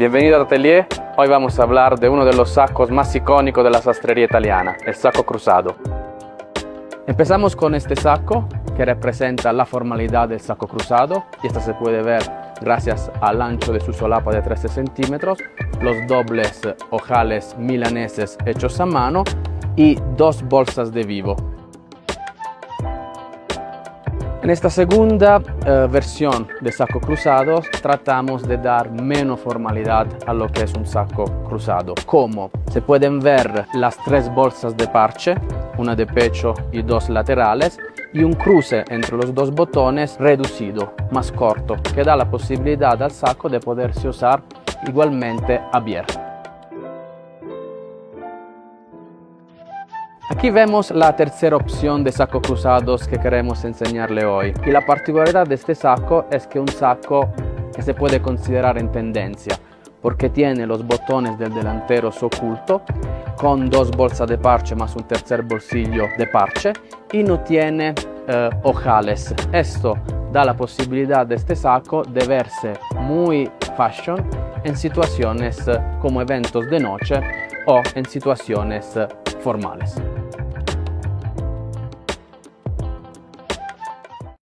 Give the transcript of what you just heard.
Bienvenido al atelier. Hoy vamos a hablar de uno de los sacos más icónicos de la sastrería italiana, el saco cruzado. Empezamos con este saco que representa la formalidad del saco cruzado y esta se puede ver gracias al ancho de su solapa de 13 centímetros, los dobles ojales milaneses hechos a mano y dos bolsas de vivo. En esta segunda eh, versión de saco cruzado tratamos de dar menos formalidad a lo que es un saco cruzado. Como se pueden ver las tres bolsas de parche, una de pecho y dos laterales, y un cruce entre los dos botones reducido, más corto, que da la posibilidad al saco de poderse usar igualmente abierto. Aquí vemos la tercera opción de saco cruzados que queremos enseñarle hoy. Y la particularidad de este saco es que un saco que se puede considerar en tendencia porque tiene los botones del delantero oculto con dos bolsas de parche más un tercer bolsillo de parche y no tiene eh, ojales. Esto da la posibilidad de este saco de verse muy fashion en situaciones como eventos de noche o en situaciones formales.